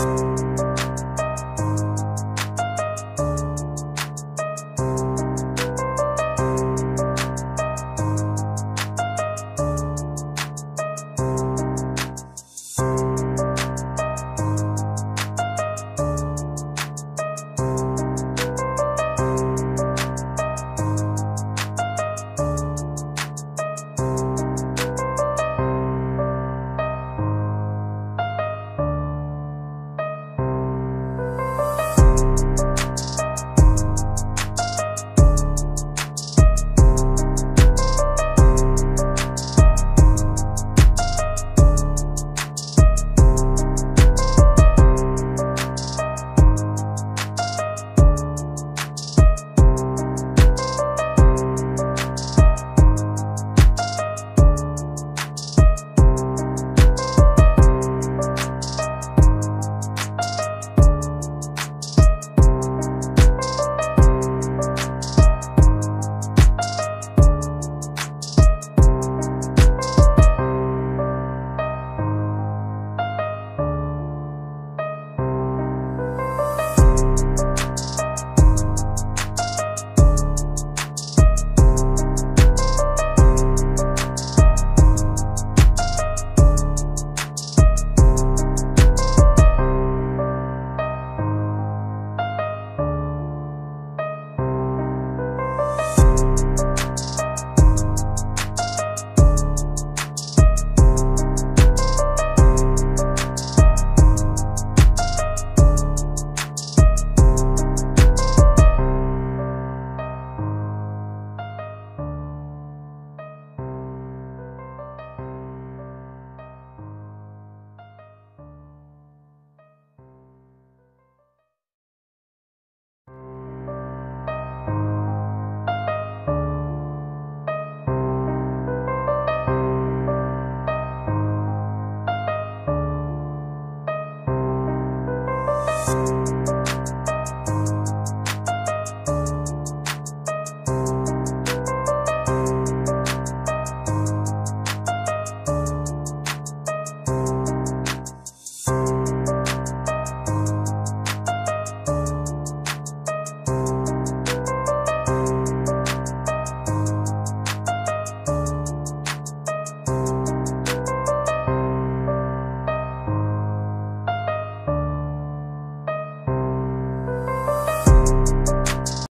Podcast. you